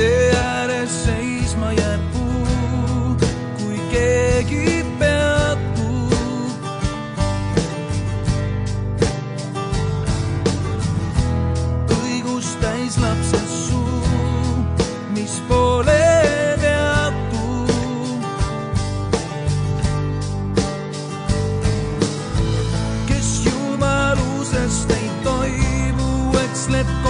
tee ääres seisma jääb puu, kui keegi peatub. õigus täis lapse suu, mis pole teatud. kes jumalusest ei toibu, eks lepp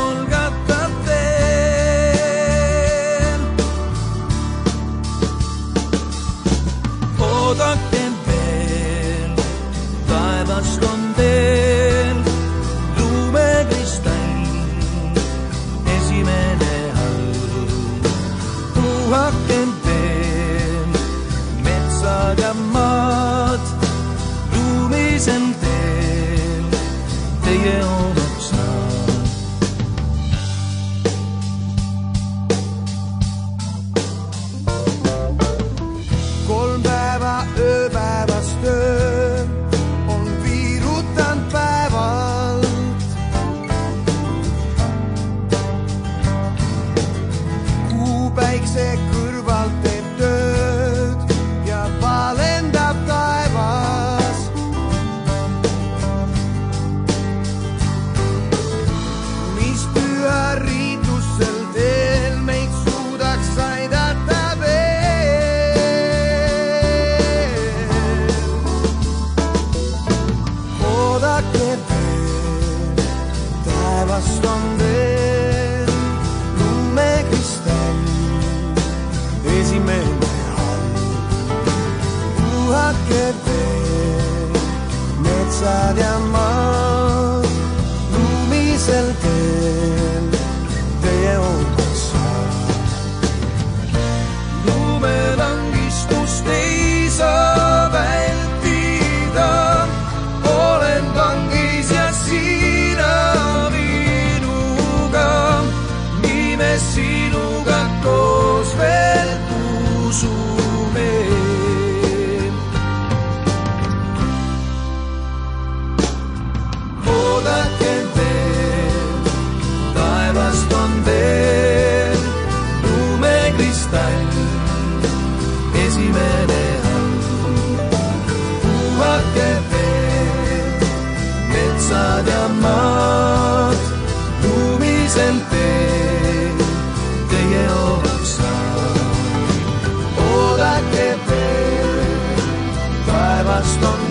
rakenteen. Metsä ja maat lumisen teen. Teie on da che dai bastante non me cristalli esime me tu a che te mezza di amore Boston.